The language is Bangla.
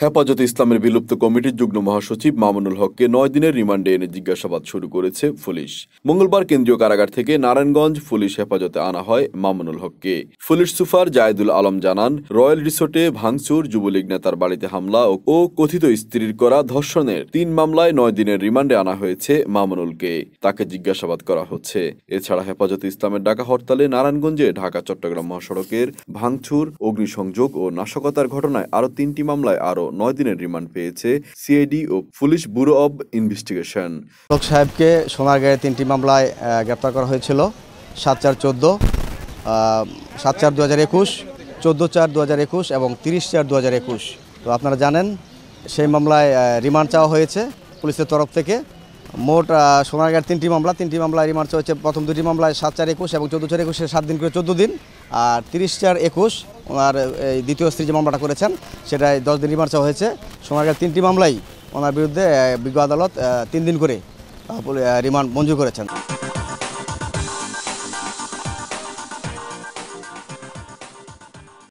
হেফাজতে ইসলামের বিলুপ্ত কমিটির যুগ্ম মহাসচিব মামুনুল হককে নয় দিনের রিমান্ডে এনে জিজ্ঞাসাবাদ শুরু করেছে পুলিশ। মঙ্গলবার কেন্দ্রীয় কারাগার থেকে নারায়ণগঞ্জ পুলিশ হেফাজতে আনা হয় মামুনুল হককে। পুলিশ সুপার জায়েদুল আলম জানান, রয়্যাল রিসোর্টে ভাঙচুর, যুবলীগ নেতার বাড়িতে হামলা ও কথিত স্ত্রীর করা ধর্ষণের তিন মামলায় নয় দিনের রিমান্ডে আনা হয়েছে মামুনুলকে। তাকে জিজ্ঞাসাবাদ করা হচ্ছে। এছাড়া হেফাজতে ইসলামের ডাকা হরতালে নারায়ণগঞ্জে ঢাকা চট্টগ্রাম মহাসড়কের ভাঙচুর, অগ্নিসংযোগ ও নাশকতার ঘটনায় আরও তিনটি মামলায় আরও নয় দিনের রিমান্ড পেয়েছে সিআইডি ও পুলিশ ব্যুরো অব ইনভেস্টিগেশন। লোক সাহেবকে সোনারগাঁয়ে তিনটি মামলায় গ্রেপ্তার করা হয়েছিল। সাত চার চোদ্দ সাত চার দু হাজার একুশ, চোদ্দ চার দু হাজার একুশ এবং তিরিশ চার দু হাজার একুশ। তো আপনারা জানেন, সেই মামলায় রিমান্ড চাওয়া হয়েছে পুলিশের তরফ থেকে। মোট আহ, সোনারগাঁয়ের তিনটি মামলা তিনটি মামলা রিমান্ড হচ্ছে প্রথম দুটি মামলায় সাত চার একুশ এবং চোদ্দ চার একুশে সাত দিন করে চোদ্দ দিন। আর তিরিশ চার একুশ ওনার এই দ্বিতীয় স্ত্রী যে মামলাটা করেছেন সেটায় দশ দিন রিমান্ড চাওয়া হয়েছে। সোনারগাঁয়ের তিনটি মামলাই ওনার বিরুদ্ধে বিজ্ঞ আদালত তিন দিন করে রিমান্ড মঞ্জুর করেছেন।